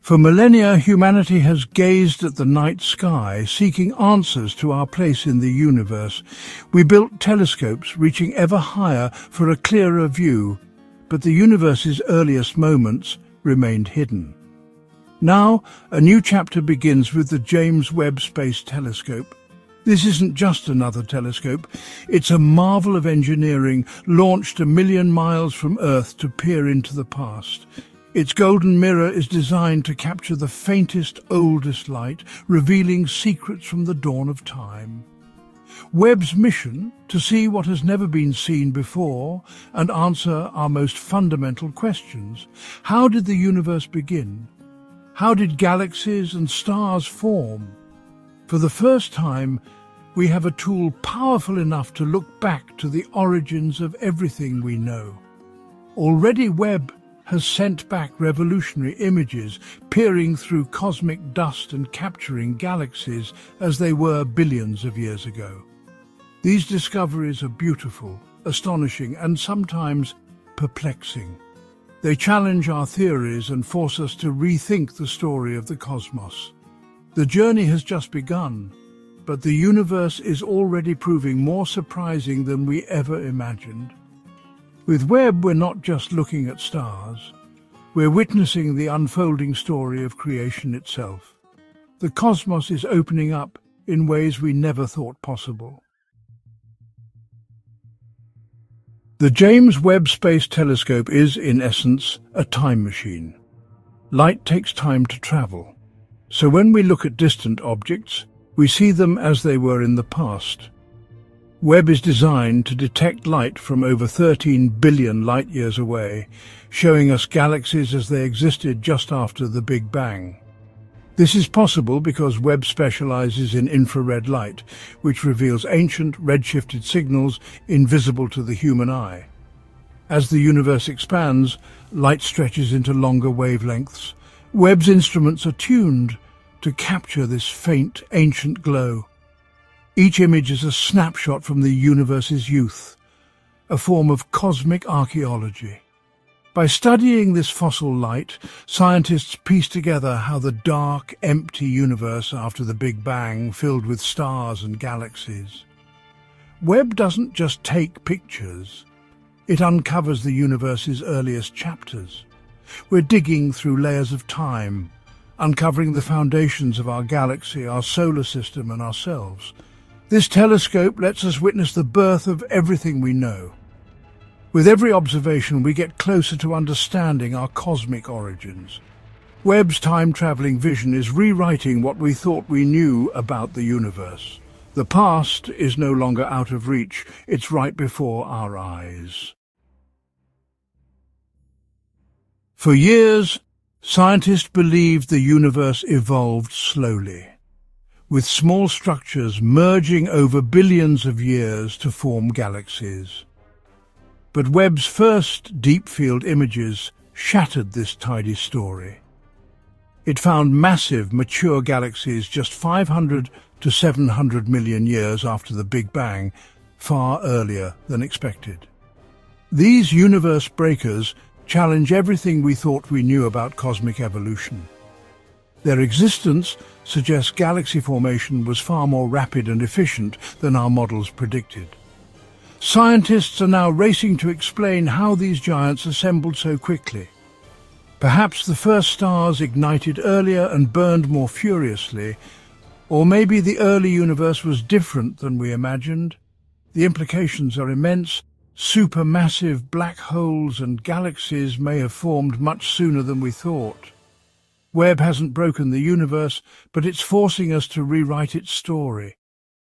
For millennia, humanity has gazed at the night sky, seeking answers to our place in the universe. We built telescopes reaching ever higher for a clearer view, but the universe's earliest moments remained hidden. Now, a new chapter begins with the James Webb Space Telescope. This isn't just another telescope, it's a marvel of engineering launched a million miles from Earth to peer into the past. Its golden mirror is designed to capture the faintest, oldest light, revealing secrets from the dawn of time. Webb's mission, to see what has never been seen before and answer our most fundamental questions. How did the universe begin? How did galaxies and stars form? For the first time, we have a tool powerful enough to look back to the origins of everything we know. Already Webb has sent back revolutionary images, peering through cosmic dust and capturing galaxies as they were billions of years ago. These discoveries are beautiful, astonishing and sometimes perplexing. They challenge our theories and force us to rethink the story of the cosmos. The journey has just begun, but the universe is already proving more surprising than we ever imagined. With Webb, we're not just looking at stars. We're witnessing the unfolding story of creation itself. The cosmos is opening up in ways we never thought possible. The James Webb Space Telescope is, in essence, a time machine. Light takes time to travel. So when we look at distant objects, we see them as they were in the past. Webb is designed to detect light from over 13 billion light-years away, showing us galaxies as they existed just after the Big Bang. This is possible because Webb specializes in infrared light, which reveals ancient redshifted signals invisible to the human eye. As the universe expands, light stretches into longer wavelengths. Webb's instruments are tuned to capture this faint, ancient glow. Each image is a snapshot from the universe's youth, a form of cosmic archaeology. By studying this fossil light, scientists piece together how the dark, empty universe after the Big Bang filled with stars and galaxies. Webb doesn't just take pictures, it uncovers the universe's earliest chapters. We're digging through layers of time, uncovering the foundations of our galaxy, our solar system and ourselves. This telescope lets us witness the birth of everything we know. With every observation, we get closer to understanding our cosmic origins. Webb's time-travelling vision is rewriting what we thought we knew about the universe. The past is no longer out of reach, it's right before our eyes. For years, scientists believed the universe evolved slowly with small structures merging over billions of years to form galaxies. But Webb's first deep-field images shattered this tidy story. It found massive, mature galaxies just 500 to 700 million years after the Big Bang, far earlier than expected. These universe breakers challenge everything we thought we knew about cosmic evolution. Their existence suggests galaxy formation was far more rapid and efficient than our models predicted. Scientists are now racing to explain how these giants assembled so quickly. Perhaps the first stars ignited earlier and burned more furiously, or maybe the early universe was different than we imagined. The implications are immense. Supermassive black holes and galaxies may have formed much sooner than we thought. Webb hasn't broken the universe, but it's forcing us to rewrite its story.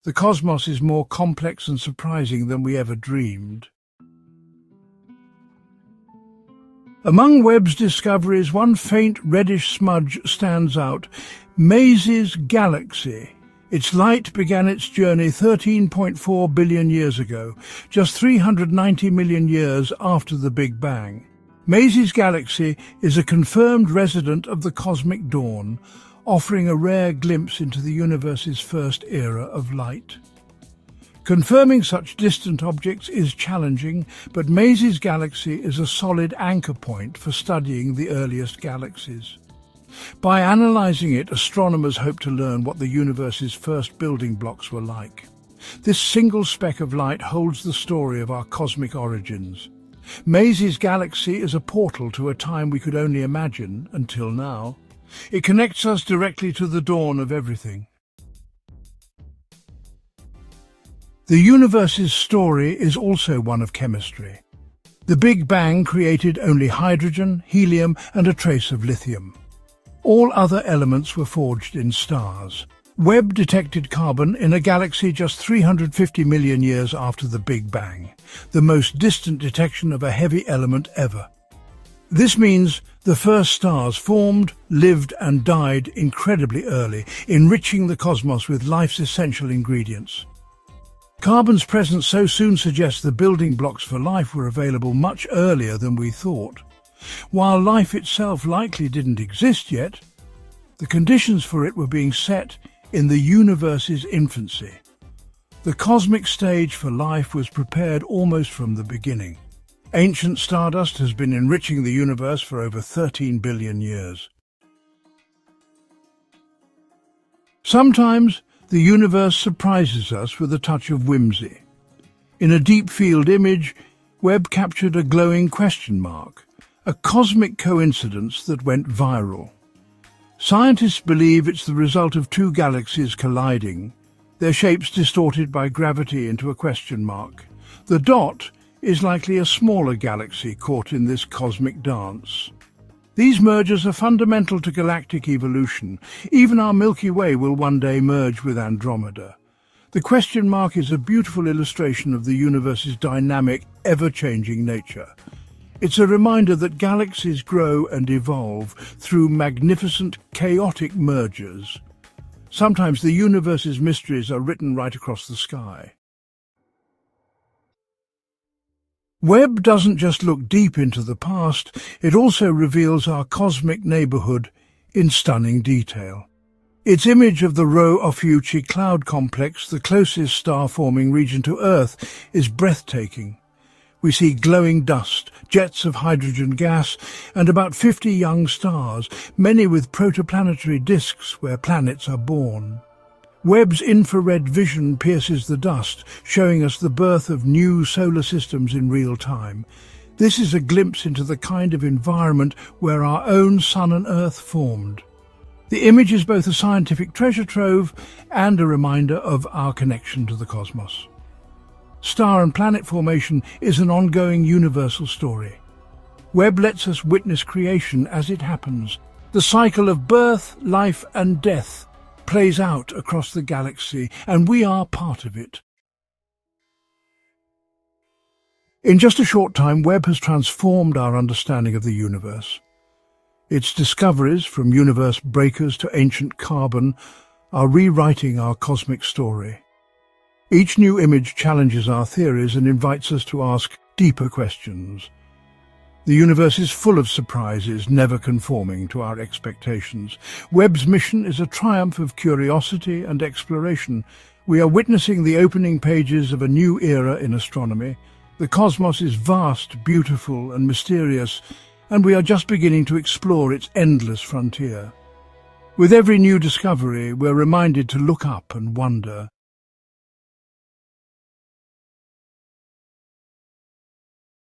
The cosmos is more complex and surprising than we ever dreamed. Among Webb's discoveries, one faint reddish smudge stands out, Maisie's Galaxy. Its light began its journey 13.4 billion years ago, just 390 million years after the Big Bang. Maisie's galaxy is a confirmed resident of the cosmic dawn, offering a rare glimpse into the universe's first era of light. Confirming such distant objects is challenging, but Maisie's galaxy is a solid anchor point for studying the earliest galaxies. By analysing it, astronomers hope to learn what the universe's first building blocks were like. This single speck of light holds the story of our cosmic origins. Maisie's galaxy is a portal to a time we could only imagine until now. It connects us directly to the dawn of everything. The universe's story is also one of chemistry. The Big Bang created only hydrogen, helium and a trace of lithium. All other elements were forged in stars. Webb detected carbon in a galaxy just 350 million years after the Big Bang, the most distant detection of a heavy element ever. This means the first stars formed, lived and died incredibly early, enriching the cosmos with life's essential ingredients. Carbon's presence so soon suggests the building blocks for life were available much earlier than we thought. While life itself likely didn't exist yet, the conditions for it were being set in the universe's infancy. The cosmic stage for life was prepared almost from the beginning. Ancient stardust has been enriching the universe for over 13 billion years. Sometimes the universe surprises us with a touch of whimsy. In a deep field image, Webb captured a glowing question mark, a cosmic coincidence that went viral. Scientists believe it's the result of two galaxies colliding, their shapes distorted by gravity into a question mark. The dot is likely a smaller galaxy caught in this cosmic dance. These mergers are fundamental to galactic evolution. Even our Milky Way will one day merge with Andromeda. The question mark is a beautiful illustration of the universe's dynamic, ever-changing nature. It's a reminder that galaxies grow and evolve through magnificent, chaotic mergers. Sometimes the universe's mysteries are written right across the sky. Webb doesn't just look deep into the past, it also reveals our cosmic neighbourhood in stunning detail. Its image of the Rho Ophiuchi cloud complex, the closest star-forming region to Earth, is breathtaking. We see glowing dust, jets of hydrogen gas, and about 50 young stars, many with protoplanetary disks where planets are born. Webb's infrared vision pierces the dust, showing us the birth of new solar systems in real time. This is a glimpse into the kind of environment where our own Sun and Earth formed. The image is both a scientific treasure trove and a reminder of our connection to the cosmos. Star and planet formation is an ongoing universal story. Webb lets us witness creation as it happens, the cycle of birth, life and death plays out across the galaxy, and we are part of it. In just a short time, Webb has transformed our understanding of the universe. Its discoveries, from universe breakers to ancient carbon, are rewriting our cosmic story. Each new image challenges our theories and invites us to ask deeper questions. The universe is full of surprises, never conforming to our expectations. Webb's mission is a triumph of curiosity and exploration. We are witnessing the opening pages of a new era in astronomy. The cosmos is vast, beautiful and mysterious, and we are just beginning to explore its endless frontier. With every new discovery, we're reminded to look up and wonder.